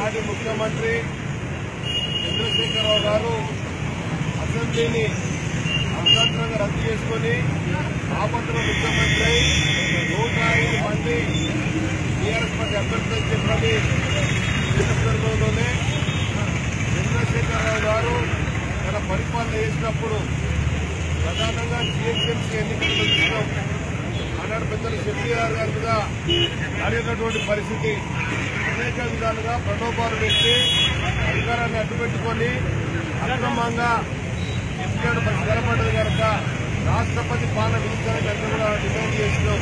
ముఖ్యమంత్రి చంద్రశేఖరరావు గారు అసెంబ్లీని అర్థాంతరంగా రద్దు చేసుకుని ఆపత్తుల ముఖ్యమంత్రి నూట ఐదు మంది టీఆర్ఎస్ పార్టీ అభ్యర్థులు చెప్పినది సందర్భంలోనే చంద్రశేఖరరావు గారు తన పరిపాలన చేసినప్పుడు ప్రధానంగా జిహెచ్ఎంసీ ఎన్నికలు చూసినాం ఆనాడు పెద్దలు షెట్టిఆర్ గారు కూడా అడిగినటువంటి పరిస్థితి అనేక విధాలుగా ప్రలోభాలు పెట్టి అధికారాన్ని అడ్డుపెట్టుకొని అక్రమంగా ఎన్నికల పరిస్థితి నిలబడ్డది కనుక రాష్ట్రపతి పాలన విధించడానికి అందరూ కూడా డిమాండ్ చేసినాం.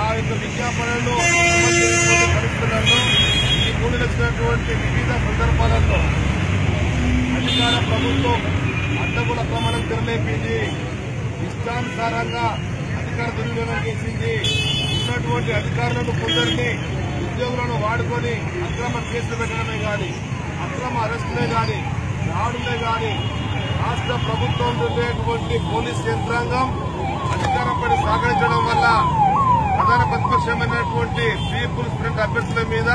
ఆ యొక్క విజ్ఞాపనలు పరిస్థితులను ఈ మూడు వచ్చినటువంటి వివిధ సందర్భాలలో అధికార ప్రభుత్వం అడ్డగుల ప్రమాణం తెరలేపింది. ఇష్టానుసారంగా అధికార దుర్వినియోగం చేసింది. ఉన్నటువంటి అధికారులను కొందరిని ఉద్యోగులను వాడుకొని అక్రమ కేసులు పెట్టడమే కానీ అక్రమ అరెస్టులే కానీ దాడులే కానీ రాష్ట్ర ప్రభుత్వం ఉండేటువంటి పోలీస్ యంత్రాంగం అధికారంపై సహకరించడం వల్ల ప్రధాన ప్రతిపక్షమైనటువంటి పీపుల్స్ ఫ్రంట్ అభ్యర్థుల మీద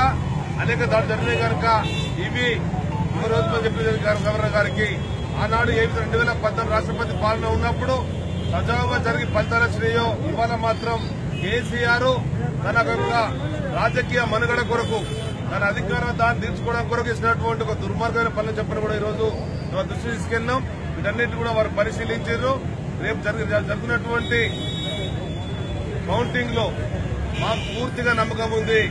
అనేక దాడులు జరిగినాయి కనుక ఇవి రోజు మనం చెప్పిన గవర్నర్ గారికి ఆనాడు ఏ రెండు వేల పద్నాలుగు రాష్ట్రపతి పాలన ఉన్నప్పుడు సజావుగా జరిగి ఫలితాలు వచ్చినాయో ఇవాళ మాత్రం కేసీఆర్ తన యొక్క రాజకీయ మనుగడ కొరకు తన అధికార దాన్ని తీర్చుకోవడం కొరకు ఇచ్చినటువంటి ఒక దుర్మార్గమైన పనులు చెప్పని కూడా ఈ రోజు దృష్టి తీసుకెళ్ళినాం. వీటన్నిటి కూడా వారు పరిశీలించారు. రేపు జరిగి జరుగుతున్నటువంటి కౌంటింగ్లో మాకు పూర్తిగా నమ్మకం ఉంది.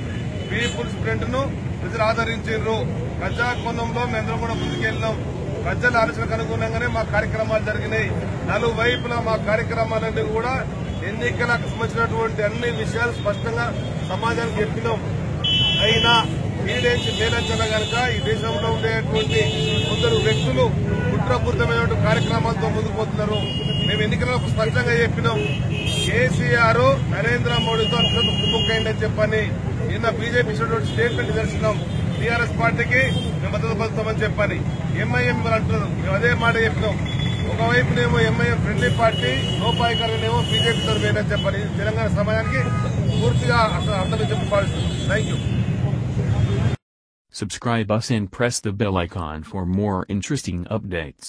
పీపుల్స్ ఫ్రంట్ను ప్రజలు ఆదరించారు. ప్రజా కోణంలో మేమందరం కూడా ముందుకెళ్ళినాం. ప్రజల ఆలోచనకు అనుగుణంగానే మా కార్యక్రమాలు జరిగినాయి. నలువైపులా మా కార్యక్రమాలన్నీ కూడా ఎన్నికలకు సంబంధించినటువంటి అన్ని విషయాలు స్పష్టంగా సమాజానికి చెప్పినాం. అయినా మీరేంచి మేలంచన కనుక ఈ దేశంలో ఉండేటువంటి కొందరు వ్యక్తులు కుట్రపూరితమైనటువంటి కార్యక్రమాలతో ముందుకు పోతున్నారు. మేము ఎన్నికలకు స్పష్టంగా చెప్పినాం. కేసీఆర్ నరేంద్ర మోడీతో అత్యంత కుమ్ముక్కైందని చెప్పని నిన్న బీజేపీ ఇచ్చినటువంటి స్టేట్మెంట్ దర్శనం టీఆర్ఎస్ పార్టీకి మేము మద్దతు పలుకుతామని చెప్పని. ఎంఐఎం అంటున్నారు మేము అదే మాట చెప్పినాం. ఒకవైపునేమో ఎంఐఎం ఫ్రెండ్లీ పార్టీ లోపాయకరంగానేమో బీజేపీ తరఫు చెప్పని తెలంగాణ సమాజానికి పూర్తిగా అసలు అర్థం చెప్పి పాటిస్తున్నాం thank you Subscribe us and press the bell icon for more interesting updates.